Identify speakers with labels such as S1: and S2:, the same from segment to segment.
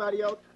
S1: everybody else.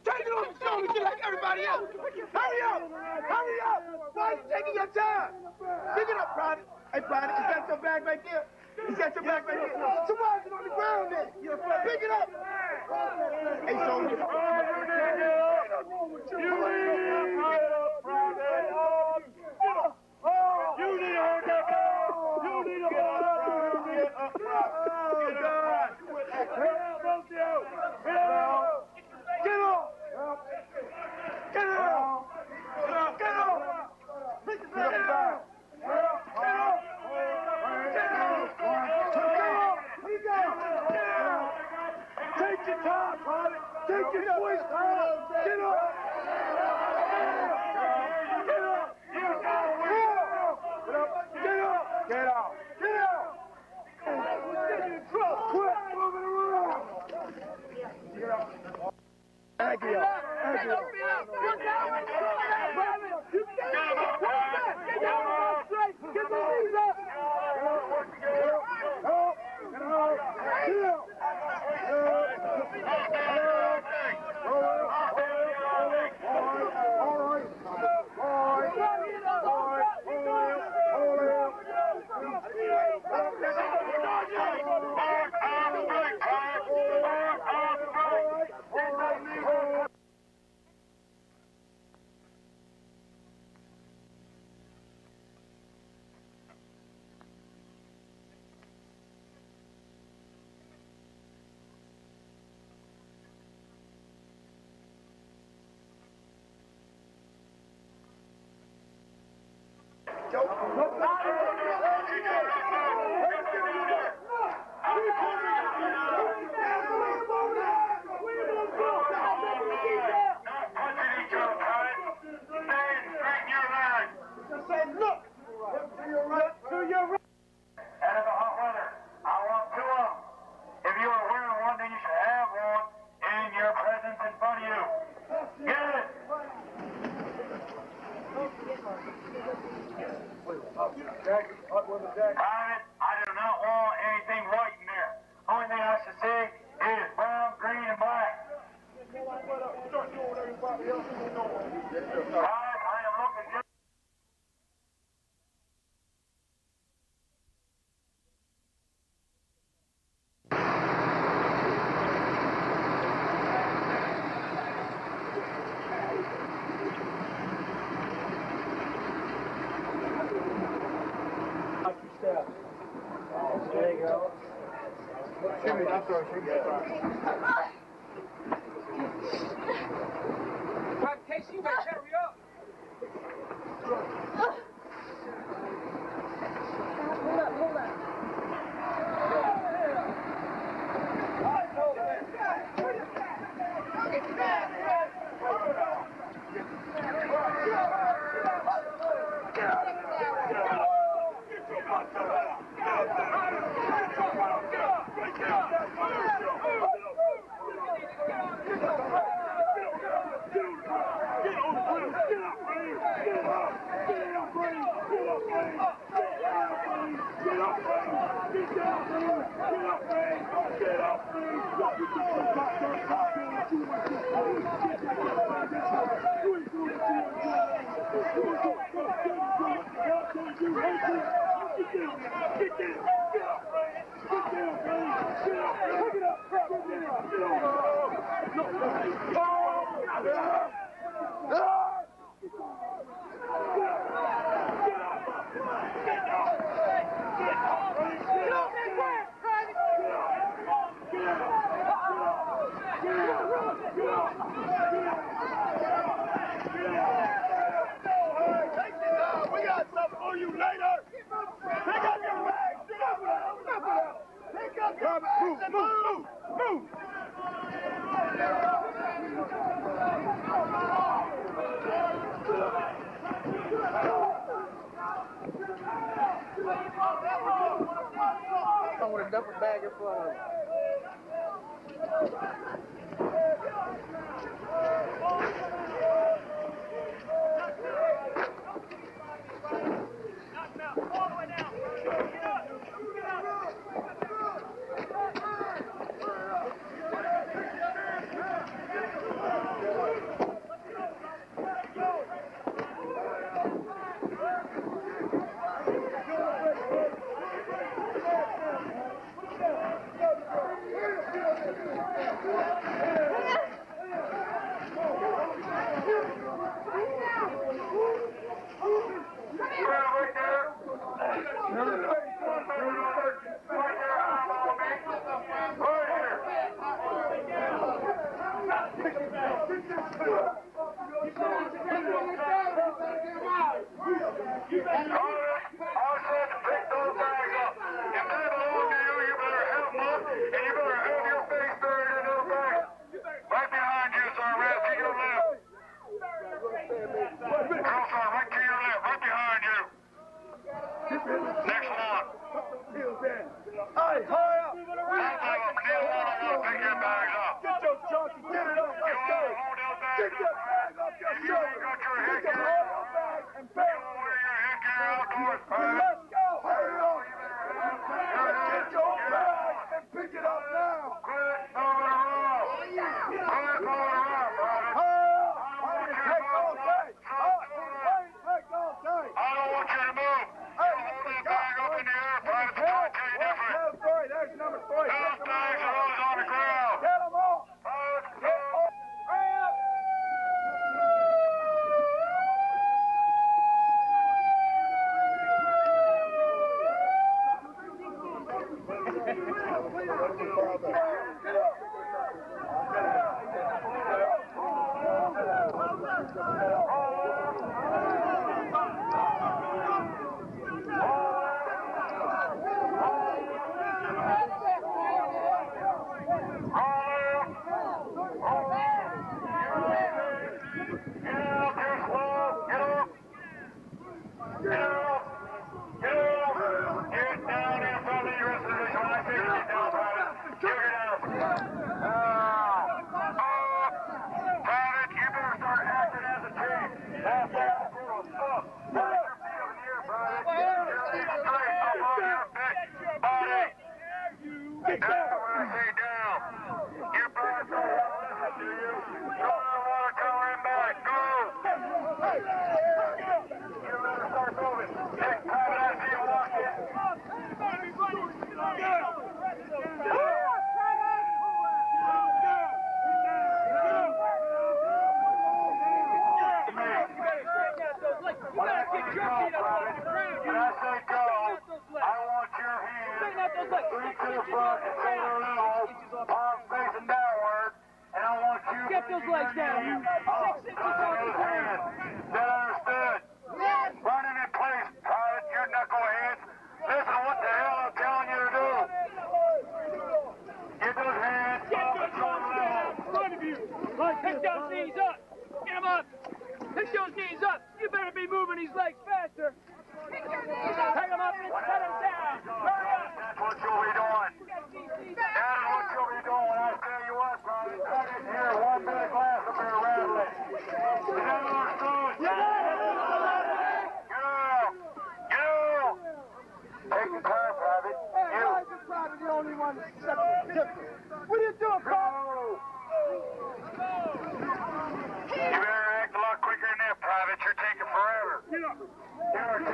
S2: Jorge,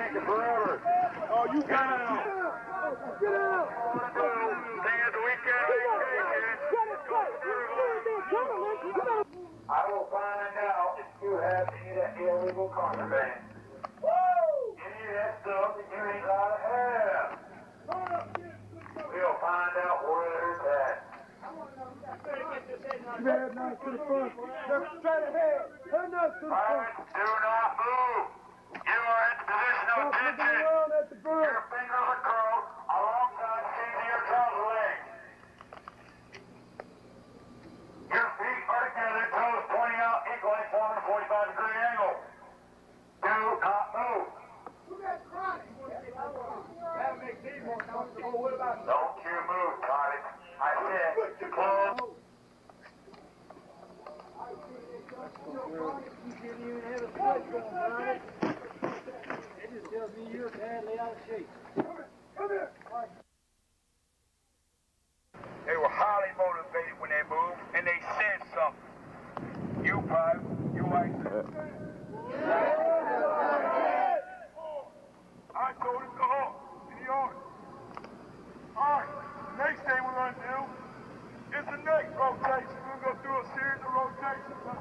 S2: taking
S1: forever.
S3: Oh, you
S1: got out.
S3: Get out.
S1: I will find out if you have any of that illegal contraband. Whoa! Any of that stuff that you ain't allowed to have. We'll find out where it's at.
S3: Straight ahead. Turn us to the front.
S1: Right, do not
S3: at the.
S1: Your fingers are curled alongside seam of your trouser leg. Your feet are together, toes pointing out equally, forming a 45 degree angle. Do
S3: not move. Don't you move, Cardiff. I said, close tells me you're badly out of shape.
S2: They were highly motivated when they moved, and they said something. You, Private, you like I told him to. All right, next thing we're going to do is the neck rotation. We're going to go through a series of rotations. Of.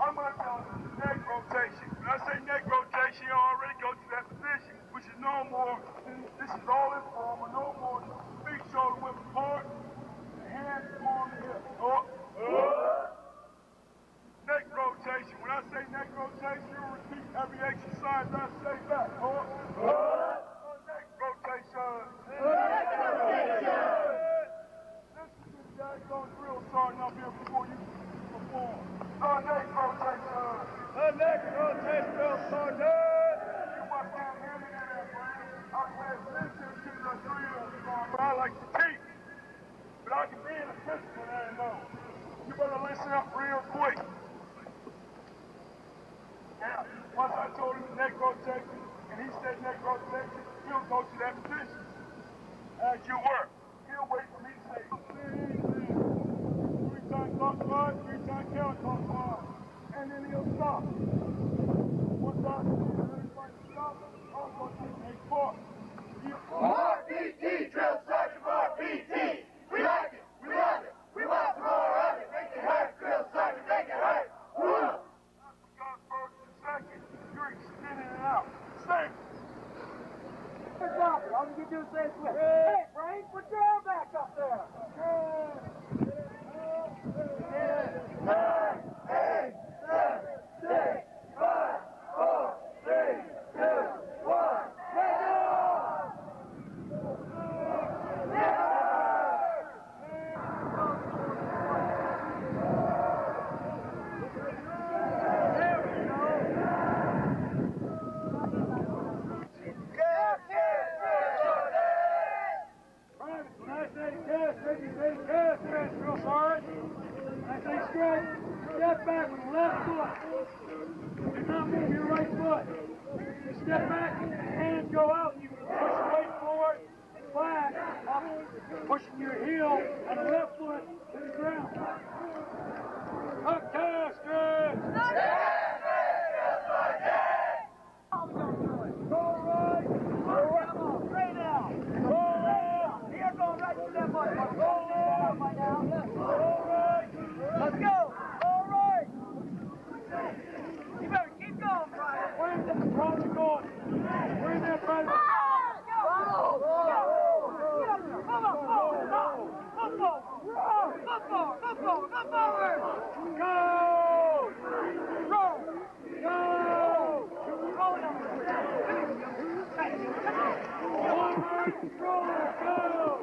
S2: I'm going to tell you the neck rotation. When I say neck rotation, you already go to that position, which is no more, this is all informal, no more big shoulder width apart, hands on the hip. Up, up. Neck rotation. When I say neck rotation, you repeat every exercise I say back. Up, up.
S3: Let's go. Go right. You better keep going, Private. Where's that private going? Where's that private? Go! Roll! Go! Forward, roller, go!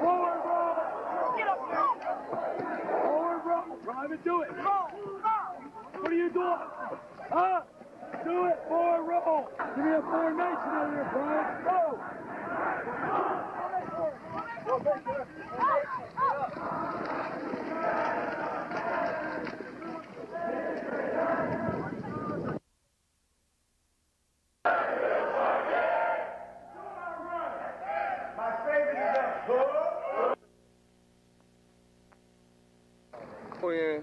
S3: Forward, roll! Get up there! Roll! Private, do it! What are you doing? Huh? Do it, forward, roll! Give me a formation out here, Brian. Go!
S4: My favorite is that hook.
S5: in.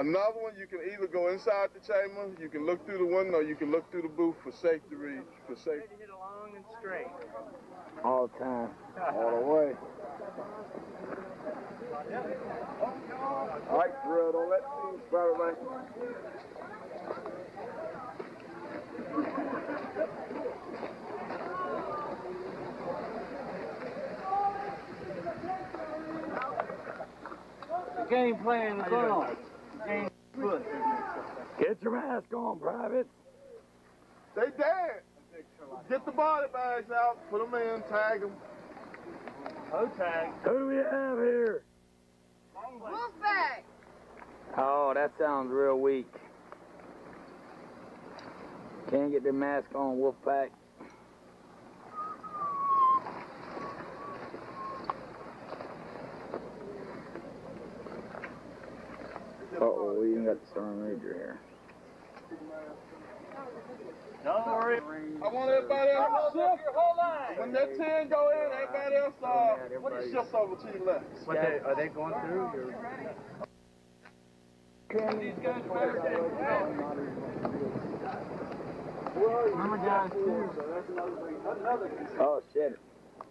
S5: Another one, you can either go inside the chamber, you can look through the window, you can look through the booth for safety reach, for safety.
S3: Hit along and straight.
S4: All the time. All the way. All right, drill, don't let things spread right.
S3: The game plan is on. Game.
S4: Get your mask on, Private.
S5: They dead. Get the body bags out, put them in, tag them.
S3: O-tag.
S4: Who do we have here?
S6: Wolfpack.
S7: Oh, that sounds real weak. Can't get the mask on, Wolfpack.
S8: Got the sergeant major here.
S3: Don't worry.
S5: I want everybody else to shift. When that 10 go in, everybody else, uh, when you shift over to your left.
S3: What they, are they going through? Your... These guys
S8: Oh shit.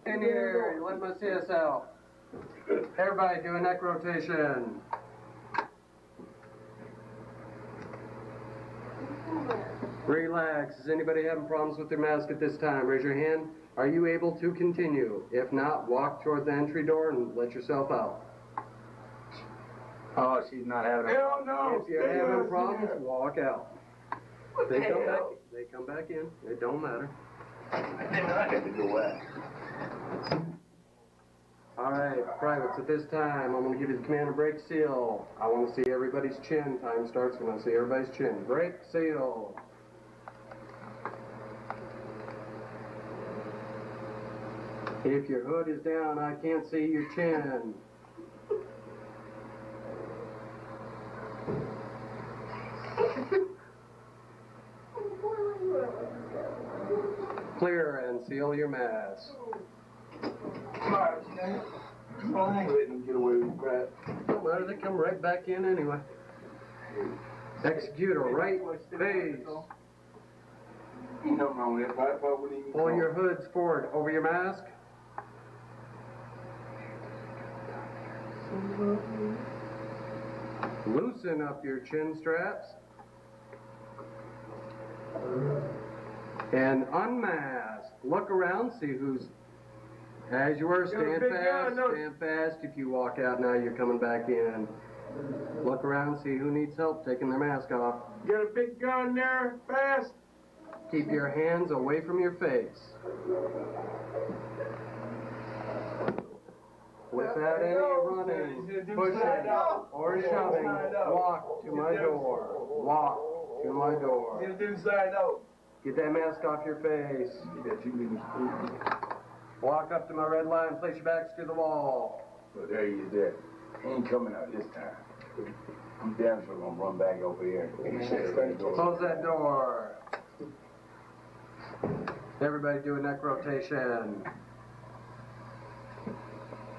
S9: In here, let my CSL. Everybody do a neck rotation. Relax. Is anybody having problems with their mask at this time? Raise your hand. Are you able to continue? If not, walk toward the entry door and let yourself out.
S8: Oh, she's not having a
S10: Hell no.
S9: If you're having problems, walk out. They come back. They come back in. It don't matter. I did not have to go back. All right, privates. At this time, I'm going to give you the command to break seal. I want to see everybody's chin. Time starts when I see everybody's chin. Break seal. If your hood is down, I can't see your chin. Clear and seal your mask.
S10: I ain't letting them get away with crap.
S9: Don't matter, they come right back in anyway. Execute a right face.
S10: Ain't nothing wrong with that. Why, why would he even
S9: Pull your hoods forward over your mask. Mm-hmm. Loosen up your chin straps. And unmask. Look around, see who's. As you were, stand fast, stand fast. If you walk out now, you're coming back in. Look around, see who needs help taking their mask off.
S10: Get a big gun there, fast.
S9: Keep your hands away from your face. Without any running, pushing, or shoving, walk to my door. Walk to my door.
S10: Get it inside.
S9: Get that mask off your face.
S10: That you mean
S9: Walk up to my red line, place your backs to the wall.
S10: Well, there he is there. He ain't coming out this time. I'm damn sure gonna run back over here. and shut that door.
S9: Close that door. Everybody do a neck rotation.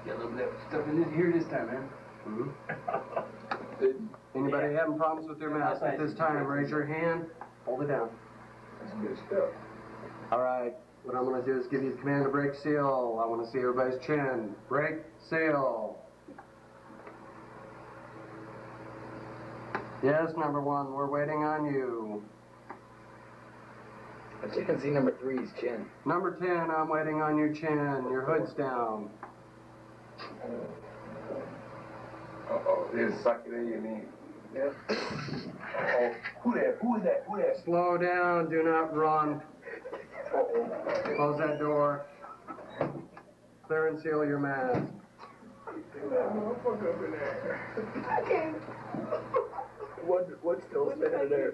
S10: Got a little bit of stuff in this here this time, man.
S9: Mhm. Anybody having problems with their mask at this time, raise your hand, hold it down.
S10: That's good stuff.
S9: All right, what I'm gonna do is give you the command to break seal. I wanna see everybody's chin. Break seal. Yes, number one, we're waiting on you.
S8: But you can see number three's chin.
S9: Number 10, I'm waiting on your chin. Your hood's down.
S10: Uh-oh, there's a socket in your knee. Uh-oh. Who that? Who is that? Who that?
S9: Slow down, do not run. Close that door. Clear and seal your mask. Okay.
S10: What, what's still standing there?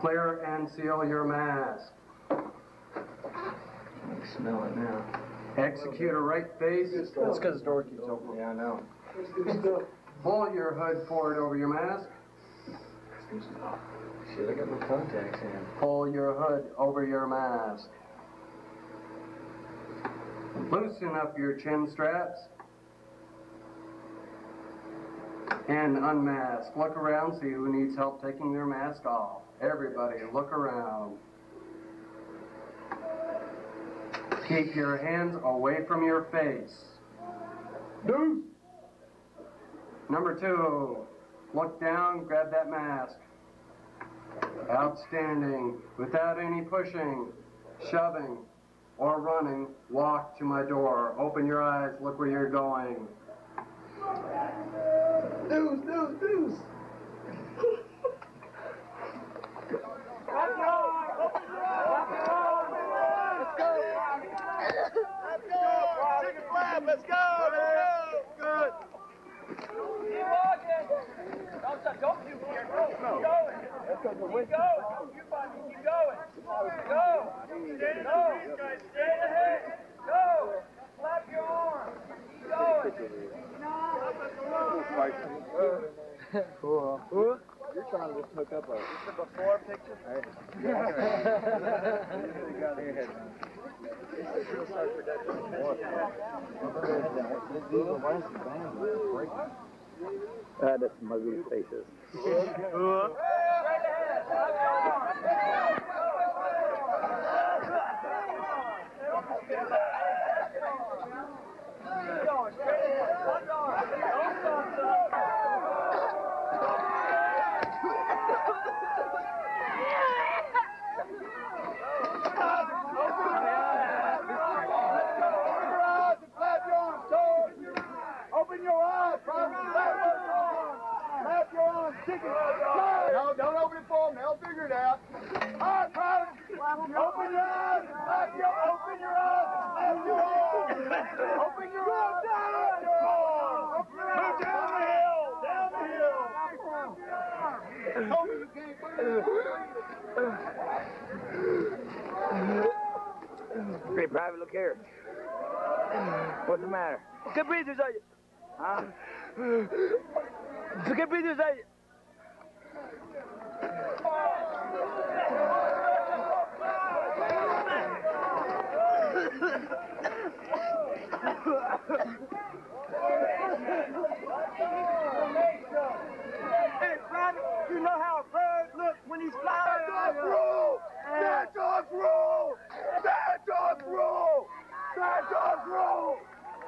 S9: Clear and seal your mask.
S8: I Smell it now.
S9: Execute a right face.
S8: That's because the door keeps open. Yeah, I know.
S9: Pull your hood forward over your mask.
S8: Shit, I got my contacts in.
S9: Pull your hood over your mask. Loosen up your chin straps. And unmask. Look around, see who needs help taking their mask off. Everybody, look around. Keep your hands away from your face.
S10: Dude!
S9: Number two, look down, grab that mask. Outstanding. Without any pushing, shoving, or running, walk to my door. Open your eyes, look where you're going.
S10: Deuce, deuce, deuce!
S4: Let's go! Let's go! Good.
S3: Keep walking. Don't, stop. don't you here. Go. Keep going. Keep going. You buddy. Keep going. Go. Go. Stay ahead. Go. Flap your arms. Keep going.
S4: Cool. You're trying to just hook up a. This is a before picture?
S11: Uh, that's Mugly faces.
S4: Open your eyes, Private. Clap your arms. Clap your arms. Stick it. No, don't open it for them. They'll figure it out. All right, Private. Open your eyes. Clap your, open your eyes. Clap your arms. Open your arms. Clap your arms. Move down the hill. Down the hill. Told me you can't
S11: Hey, Private, look here. What's the matter?
S4: ¿Qué precios hay?
S11: Huh?
S4: ¿Qué precios hay? Hey, Private, you know how a bird looks when he's flying? Stand off rule! Stand off rule! Stand off rule! Stand off rule! Stand off rule!
S3: You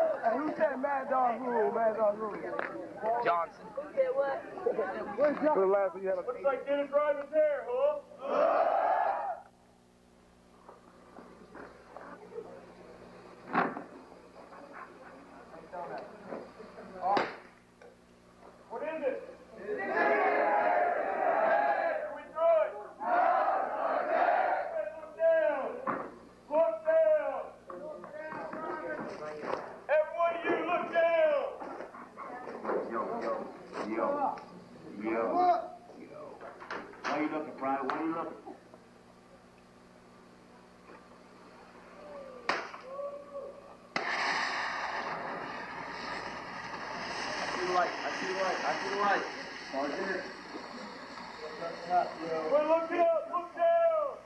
S4: who said Mad Dog Rule? Mad Dog Rule.
S11: Johnson.
S4: Where's John?
S5: The last one you had a
S3: Looks like Dennis Ryder's there, huh? What is it? Here we throw it. Look down. Look down. Every one of you, look down.
S2: Yo, yo, yo, yo, yo. Why you looking, Private? Why you looking? I see the light. I see the light. I see the light. Sergeant.
S3: Well, look up, look down.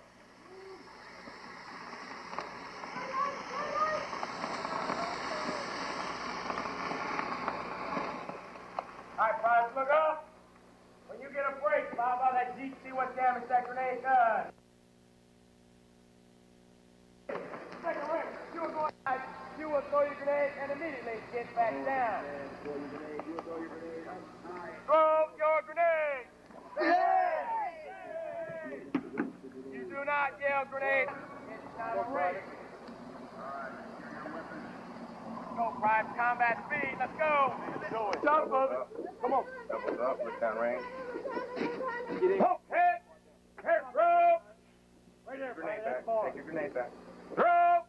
S3: All right, Price, look up. When you get a break, fly by that Jeep, see what damage that grenade does. Second rank, you will go out, you will throw your grenade and immediately get back down. Throw your grenade. You do not yell grenade. It's not a race. Go, Prime. Combat speed. Let's go. Stop, brother. Come on.
S5: Doubles up, look down range.
S3: Hook, hit. Hit, throw. Right there,
S11: Grenade
S3: Prime.
S11: back. Take your grenade back.
S3: Throw.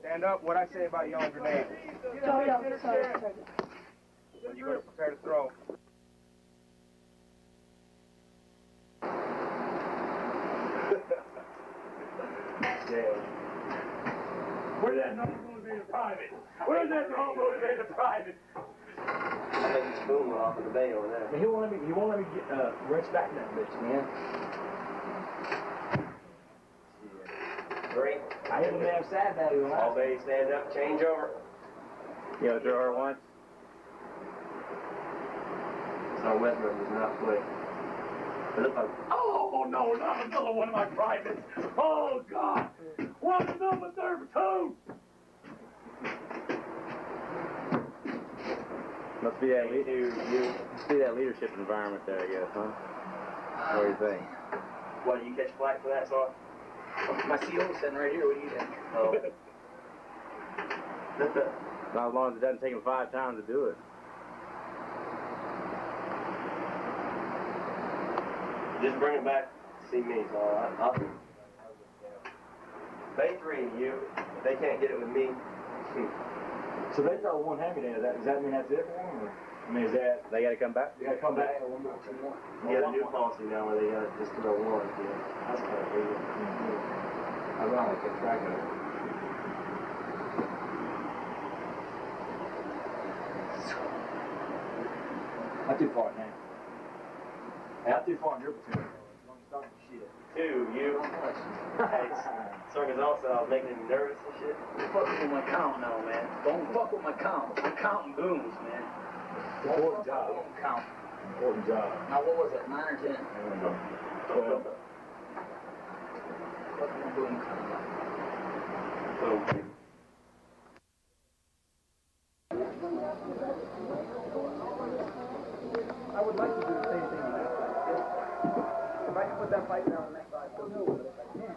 S11: Stand up. What I say about your own grenade.
S3: Sorry, sorry, sorry.
S11: When you go to prepare to throw.
S3: Where's that non-motivated private? Where's that non-motivated private?
S7: I think he's fooling off of the bay over there.
S4: He won't let me. He won't let me get uh, wrench back in that bitch, man.
S7: Three.
S4: I hit him damn sad value on
S7: All
S4: that.
S7: bay, stand up, change over.
S11: You know, throw her once.
S7: So Westbrook does not play. It looks like
S3: Oh, no, not another one of my privates. Oh, God. What's number 32?
S11: Must be that, le- must be that leadership environment there, I guess, huh? What do you think?
S7: What, do you catch flack for that, Saw?
S4: My CO's sitting right here. What do you think?
S7: Oh.
S11: Not as long as it doesn't take him five times to do it.
S7: Just bring it back to see me, so I, I'll. Bay three, you. If they can't get it with me,
S12: So they throw one hand-me-down, does that, does that mean that's it for them, or, I mean, is that,
S13: They gotta come back?
S12: they gotta come back?
S7: you got a new policy now where they gotta just throw one. Yeah, that's kind of weird.
S12: Ironic, kept track of it. Not too far now. Not too far in your platoon. Don't start the shit.
S7: Two, you. Hey, Circus also, I was making him nervous and shit.
S8: Fuck with my count now, man. Don't fuck with my count. I'm counting booms, man.
S12: Important job.
S8: Count.
S12: Important job.
S8: Now, what was it, nine or ten?
S12: Twelve.
S8: Fuck with my boom count.
S7: Boom.
S3: I would like to do the same thing. If I can put that pipe down next side, so no, but if I can't.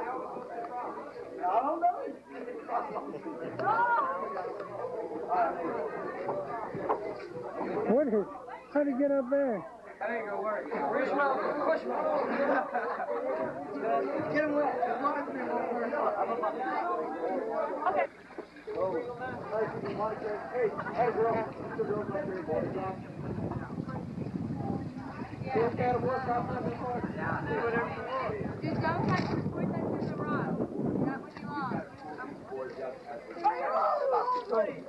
S14: What is, how'd he get up there?
S3: That ain't gonna work. Push out, push out. Get him wet. As long as we won't burn up. Okay. Hey, hey, girl. Look at him, work out there before. See whatever you want.
S6: Just don't touch the squirt that's in the rock. Not what you want.
S3: Alright.
S6: Sign that one, y'all.
S3: Hey,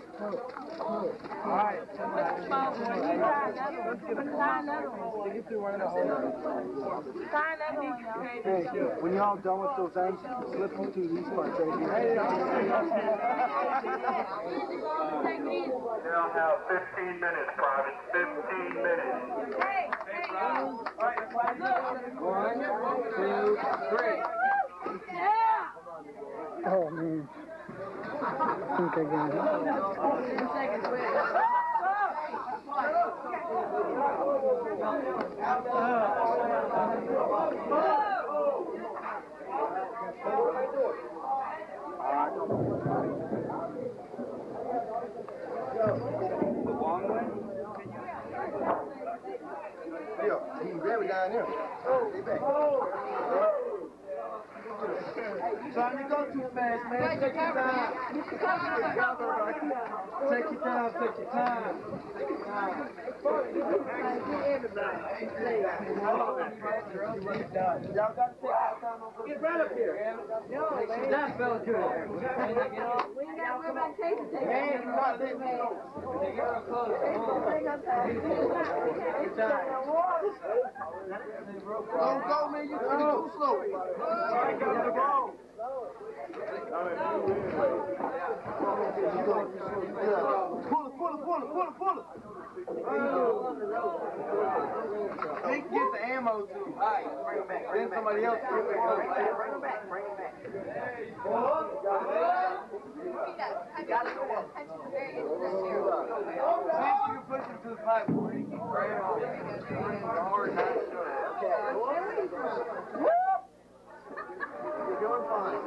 S3: when y'all done with those ends, slip into these parts right here.
S6: Take it easy.
S1: Now have 15 minutes, Private. 15 minutes.
S6: Hey, hey, y'all.
S3: One, two, three.
S6: Yeah.
S14: Oh, man. Think I got it.
S6: Ten seconds, wait.
S3: Yeah, he's very down there. Stay back. Trying to go too fast, man. Take your time. Take your time, take your time. Take your time. Y'all got to take your time on Get right up here. That felt good.
S6: We ain't gotta worry about chasing. Take it.
S3: you not letting me go. Don't go, man. You pretty too slow. Pull it, pull it, pull it, pull it, pull it. They can get the ammo too. Bring back. Then somebody else bring back. Bring back. Bring back.
S6: You
S3: push him to the to show. You're doing fine.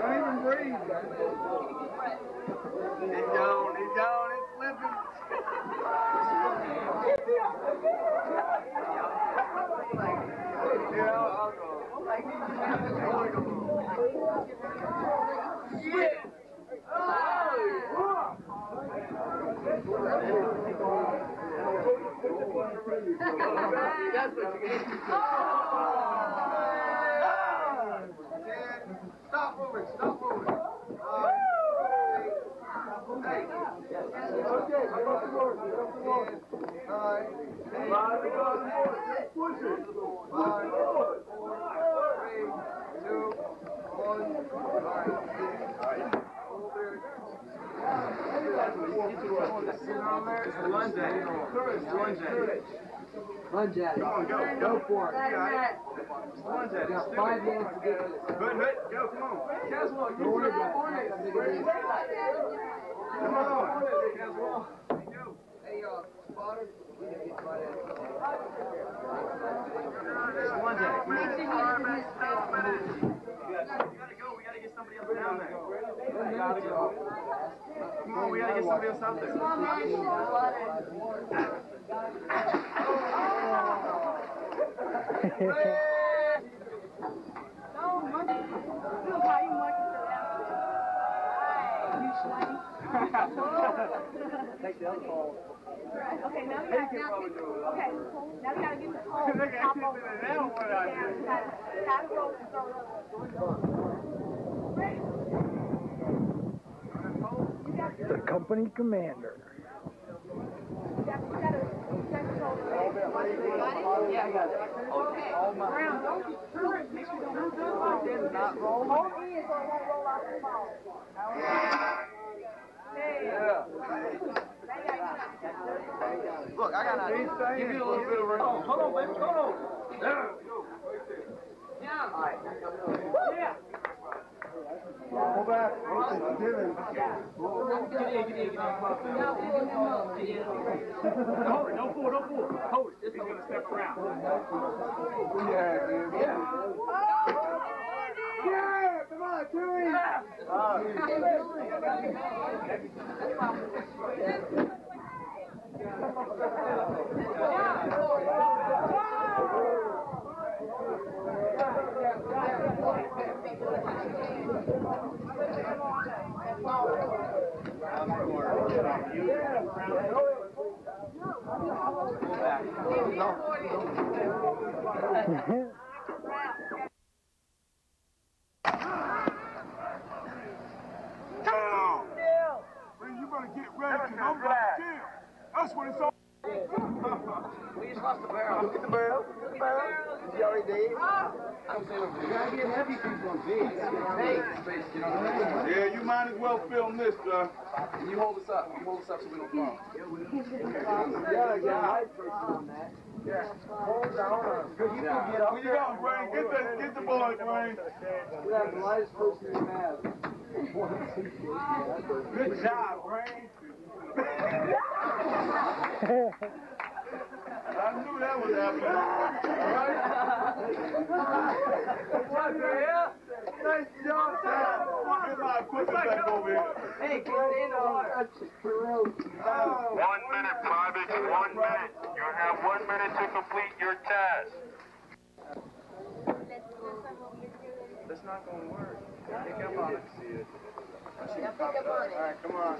S3: Don't even breathe. He's gone, he's gone, it's slipping. Yeah, I'll go. That's what you get. Uh. Push it. Five, four, three, two, Lunge at it. Lunge at it.
S8: Lunge at it.
S3: Come on, go.
S8: Go for it.
S3: Lunge at it.
S8: You got five minutes to get this.
S3: Hood, hood, go. Come on. Caswell, you
S8: do
S3: it. Come on. Caswell.
S8: Hey, y'all. Spotter.
S3: Lunge at it somebody else down there. Come on, we gotta get somebody else out there.
S6: Look you
S3: the.
S6: Okay, now we gotta, now, okay, now we gotta get the pole, throw it up. Gotta, gotta Brown, don't you turn it, make sure you don't hold in so it won't roll off the ball.
S3: Yeah. Look, I got an Give you a little bit of room. Hold on, baby. Hold on. There we go.
S6: Yeah.
S3: Go back.
S4: Hold it, don't pull, don't pull. Hold it, it's gonna step around.
S3: Yeah, dude. Yeah. Yeah, come on, Chewie.
S2: Down! Man, you better get ready, because I'm about to kill. That's what it's all
S3: We just lost the barrel. Look at the barrel. Look at the barrel. You already did. I'm saying, you gotta get heavy people on G. Hey. You know what I mean?
S5: Yeah, you might as well film this, uh, John.
S3: And you hold us up. You hold us up so we don't fall.
S8: Yeah, yeah, high person on that.
S3: Yeah. Hold down. Good, you can get up
S5: Where you going, Brain? Get the, get the boy, Brain.
S8: You have the lightest person you have.
S3: Good job, Brain.
S5: I knew that was happening.
S3: What the hell? Nice job, Sam.
S5: Get my equipment back over here.
S3: Hey, get in the water.
S1: One minute, private, one minute. You have one minute to complete your task.
S3: That's not gonna work. Pick up on it.
S6: Now pick up on it.
S3: Alright, come on.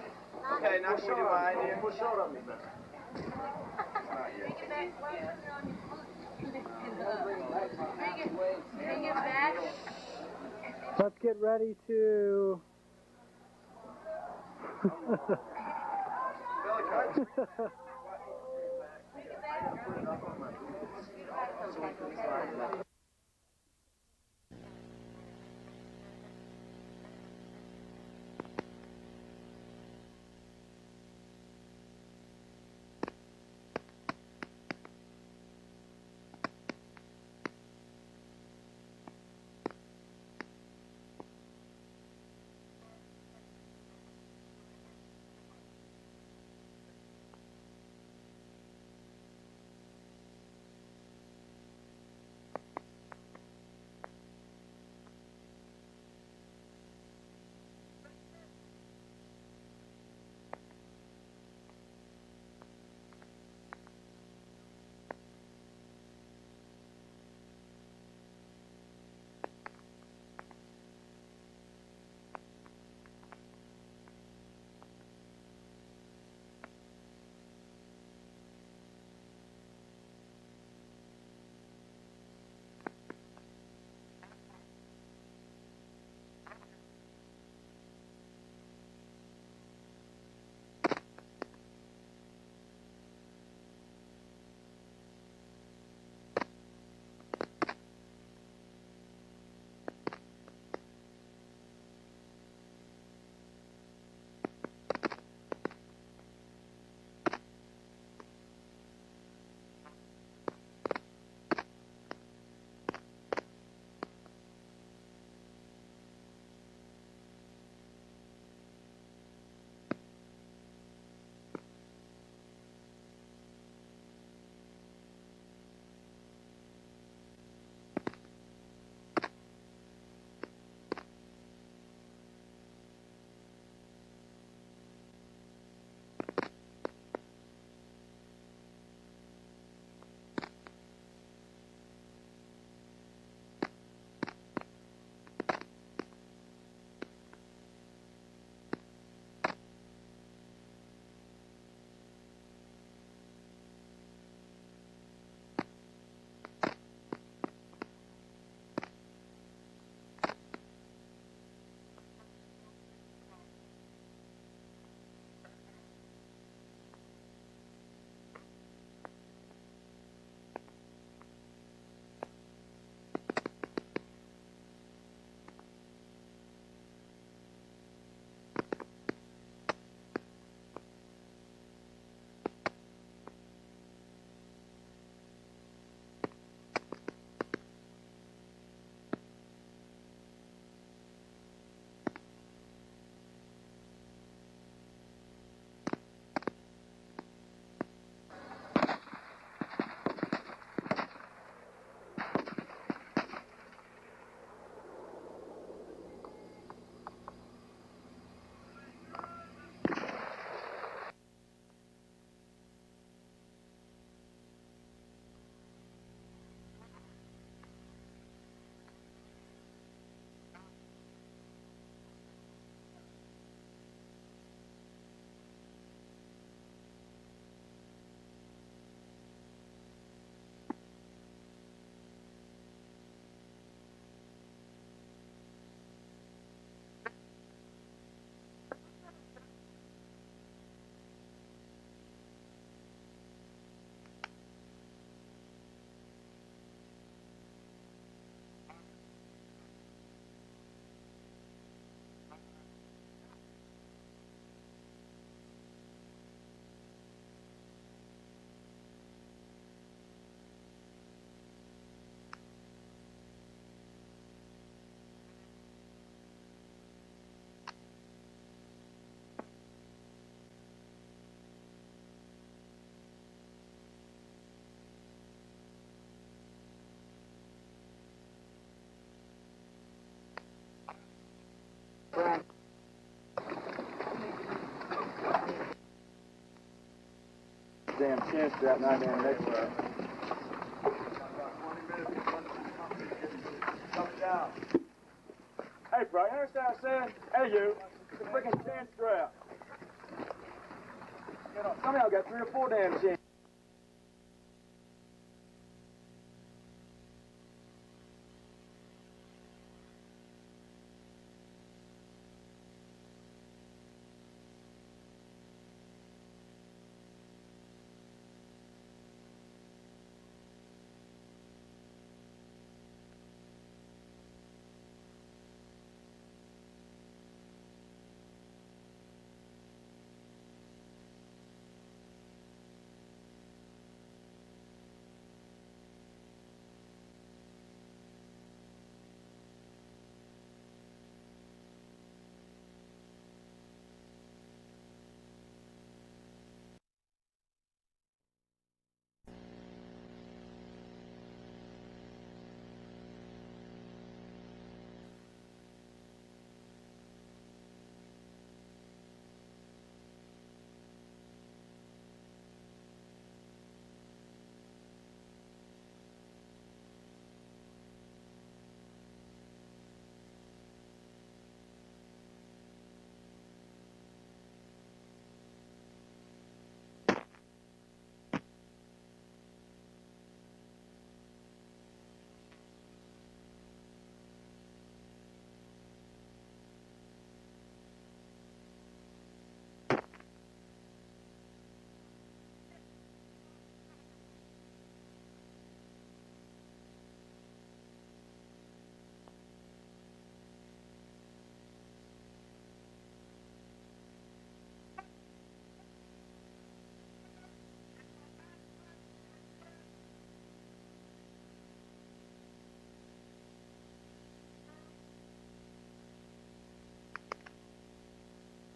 S3: Okay, now show me my idea. Push shoulder on me.
S6: Bring
S14: Let's get ready to.
S12: damn chin strap, not damn neck strap. Hey, bro, you understand what I'm saying? Hey, you, it's a freaking chin strap. You know, some of y'all got three or four damn chins.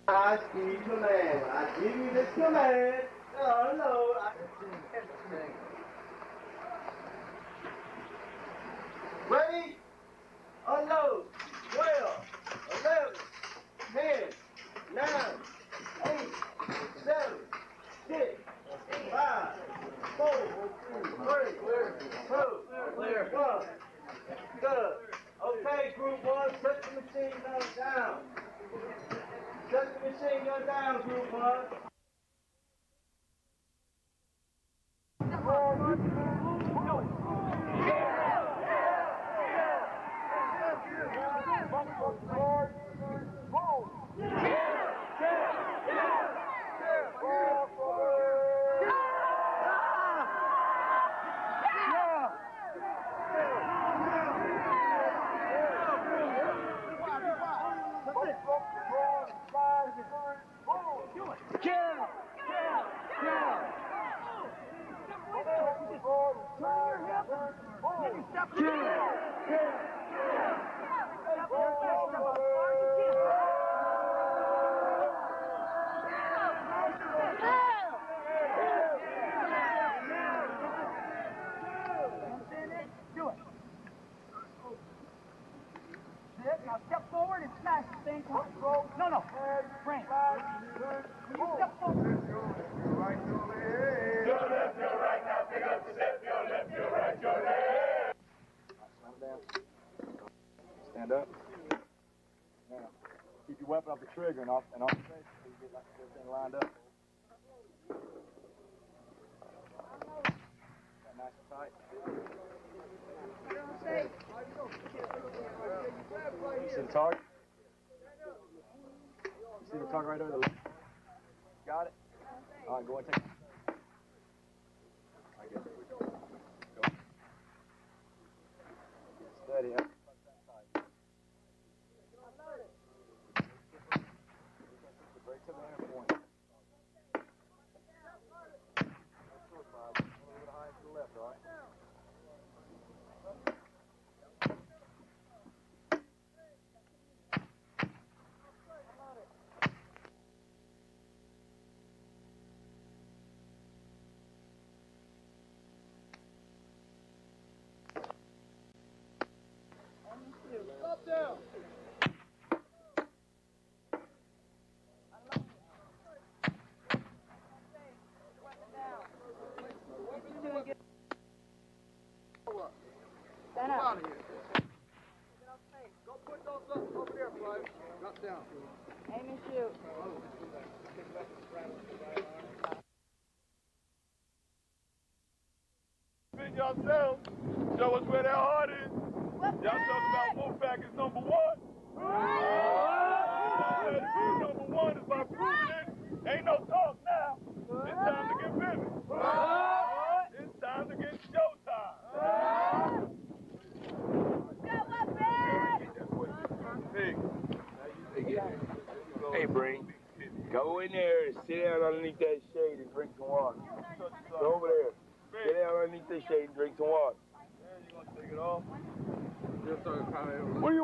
S4: I speak command. I give you this command. Oh, no. I... Ready? Unload. 12, 11, 10, 9, 8, 7, 6, 5, 4, 3, 2, 1. Good. Okay, group one, set the machine gun down. Set the machine gun down, group one.
S3: Do it. Sit. Now step forward and time. No, no. Frank.
S12: Stand up. Now, keep your weapon off the trigger and off and off Line out of
S15: here. Down.
S6: Aim and shoot.
S2: Yourself. Show us where that heart is. Y'all talking about Wolfpack is number one.
S5: Right. Go in there and sit down underneath that shade and drink some water. Go over there. Sit down underneath that shade and drink some water.
S2: Yeah, you gonna Take
S16: it off. What do you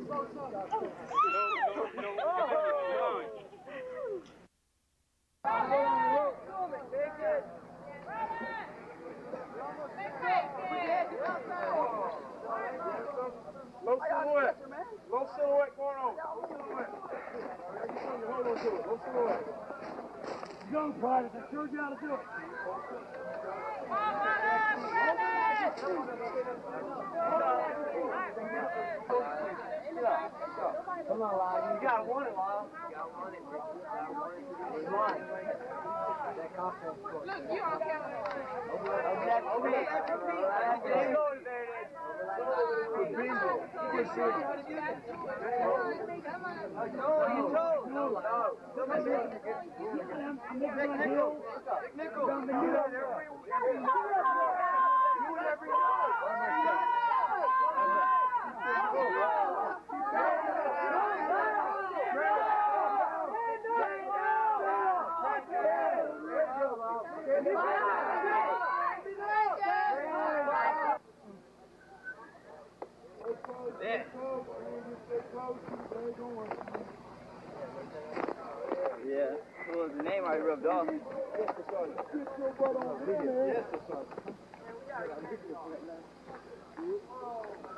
S2: Low silhouette. Low silhouette. Low silhouette.
S16: You
S8: Lyle. You got one, Lyle. You got one. Come on. That confidence. Look, you on camera. That. You you. Come on, every Yeah, what was the name I rubbed off?
S2: There,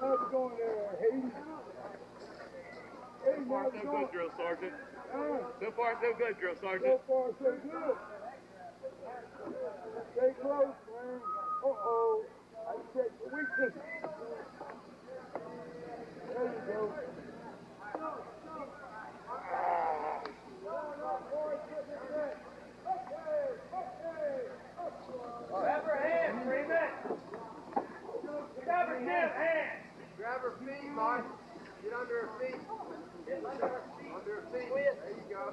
S2: how's it going?
S17: Drill Sergeant.
S2: Huh?
S17: So far, so good, Drill sergeant.
S2: So far, so good. Stay close, man. Uh-oh. I the weakness. There you go.
S16: Grab her hand, Freeman. Grab her hand.
S3: Grab her feet, Get under her feet. Get under her feet. Under her feet. There you go.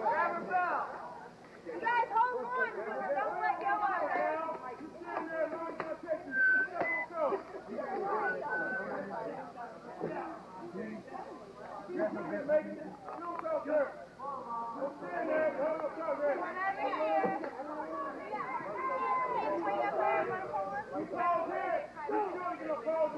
S16: Grab her belt.
S6: You guys hold on to her. Don't let go of her.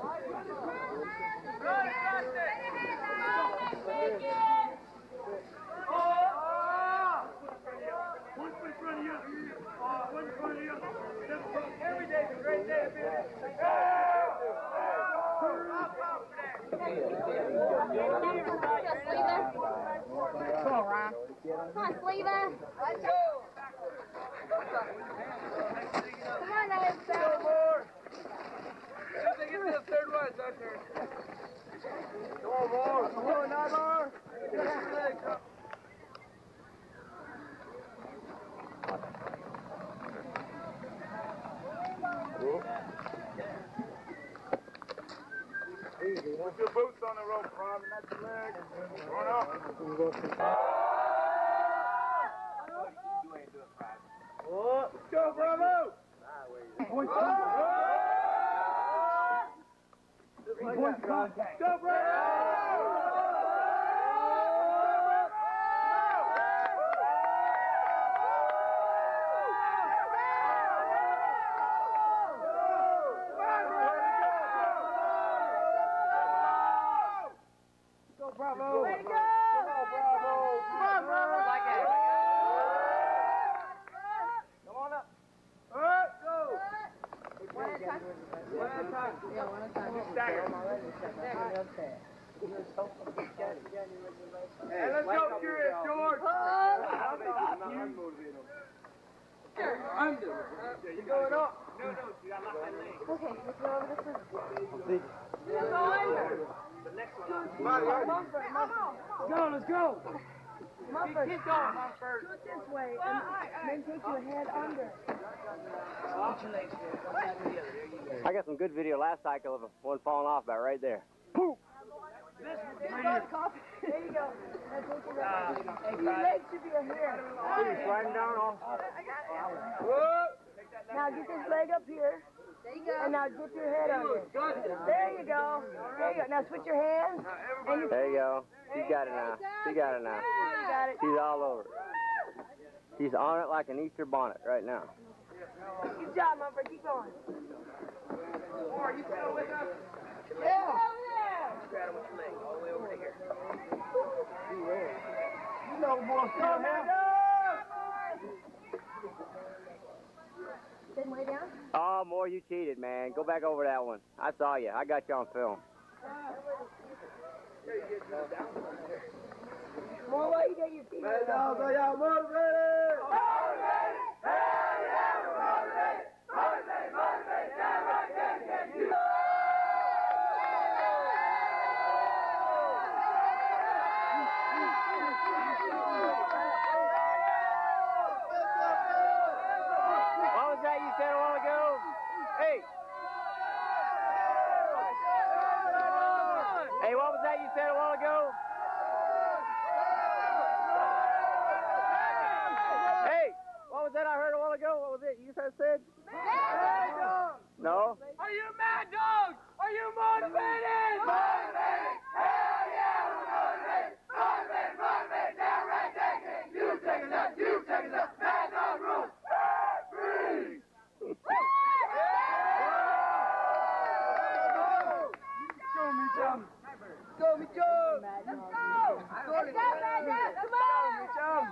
S16: One foot in front of you. One in front of you. Step across. Every day's a great day to be a
S6: Come on, Ryan. Come on, Sleeva. Let's go. Come on, Ed.
S3: If they get to the third one, it's our turn. Come on, Mar. Come on, Navar.
S2: Put your boots on the rope, Prime, not your legs. Run up.
S3: Let's go, Bravo.
S16: Point contact.
S3: Go,
S16: Go, Bravo.
S3: Way to go! Come on, Bravo. Come on, Bravo. Come on up. All right, go.
S6: One at a time.
S3: One at a time.
S6: Yeah, one at a time.
S3: Stagger. Hey, let's go, Curious George. Under. You're going up. No, no, you got lock my leg.
S6: Okay, let's go over this one.
S3: The next one. Come on, Mumford.
S16: Let's go, let's go.
S3: Mumford. Keep going, Mumford.
S6: Go this way and then take your head under.
S13: I got some good video last cycle of one falling off about right there. Poof!
S6: There you go. That's what you. Your legs should be here.
S13: Sliding down off.
S6: Now get this leg up here. There you go. And now get your head on it. There you go. There you go. Now switch your hands. You
S13: There you go. She got it now. She got it now.
S6: You got it.
S13: She's all over. it. She's on it like an Easter bonnet right now.
S6: Good job, Mumford. Keep going.
S13: Are you still with us?
S6: Yeah.
S13: Grab him with your leg all the way over to here.
S4: You know more still here.
S6: Then lay down.
S13: Oh, more you cheated, man. Go back over that one. I saw you. I got you on film.
S6: More weight at your feet.
S4: Man, y'all, so y'all motivated.
S13: What was that you said a while ago? Hey. Hey, what was that you said a while ago? Hey, what was that I heard a while ago? It you just said? No?
S4: Are you mad dogs? Are you motivated? Motivated! Hell yeah, motivated! Motivated, motivated, right! You taking us, you taking us, mad dog rules! Free! Show me some. Show me some. Let's go. Let's go, Mad Dog. Come on. Show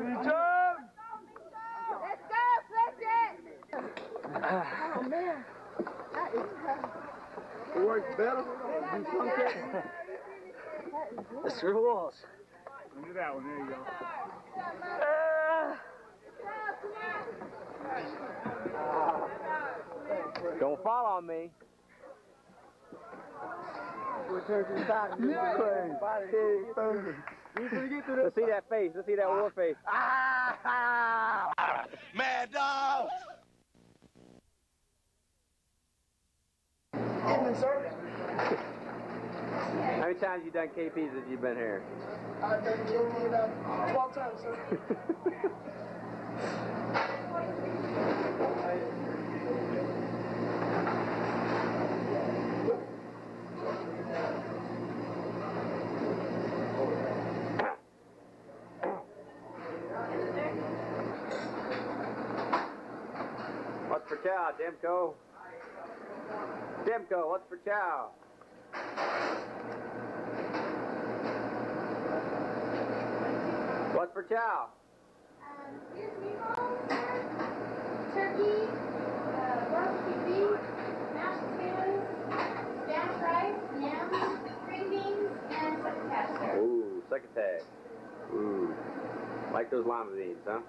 S4: me some.
S6: Let's go, flick it. Oh, man. That is tough.
S4: It works better. Do some technique.
S13: The screw walls.
S4: Look at that one. There you go.
S13: Uh, don't fall on me.
S4: We'll turn to the side. Crazy.
S13: Let's see that face. Let's see that war face. Ah!
S4: Mad dog.
S13: How many times you done KPs since you've been here?
S4: I've done KP about 12 times, sir.
S13: What's for chow, Demko? Demko, what's for chow? What's for chow?
S6: Um, meatballs, Turkey, uh, barbecue beef, mashed potatoes, Spanish rice, yams, green beans, and succotash, sir.
S13: Ooh, succotash. Ooh. Like those lima beans, huh?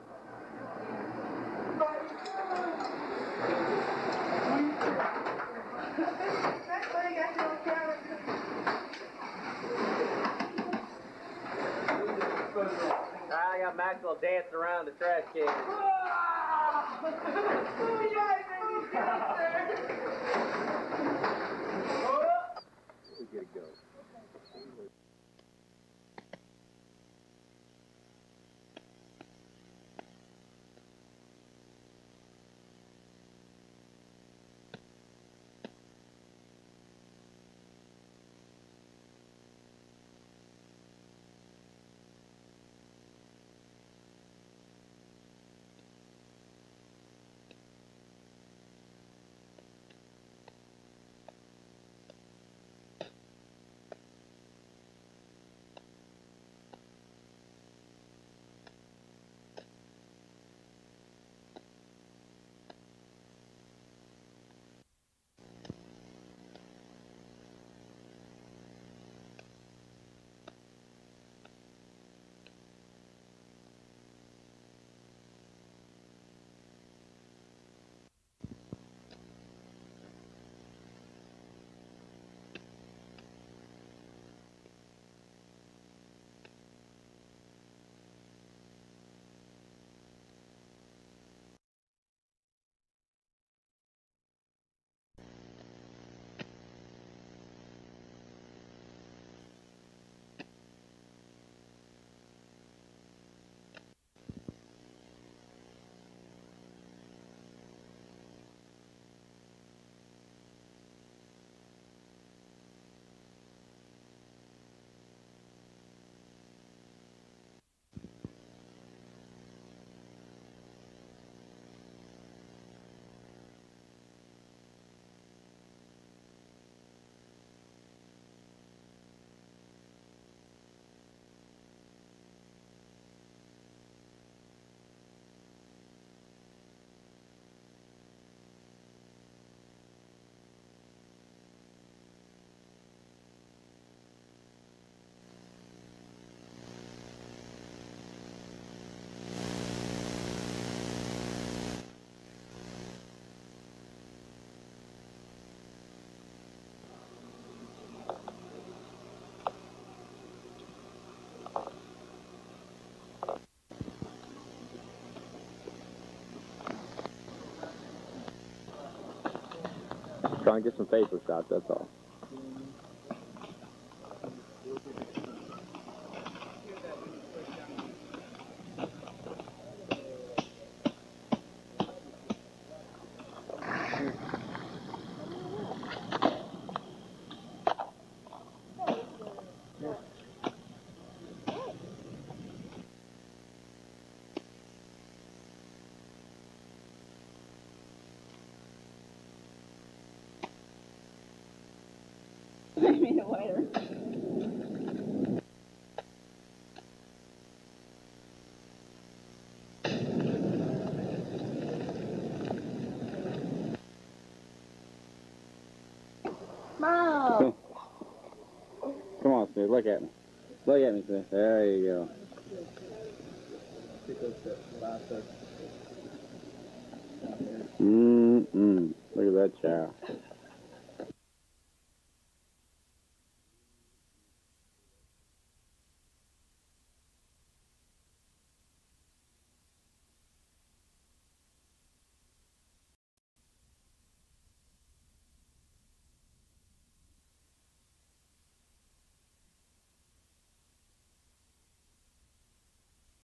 S13: I got Maxwell dancing around the trash can. We get to go.
S11: Trying to get some facial shots, that's all. Smith, look at me. Look at me. There you go. Mm-mm. Look at that child.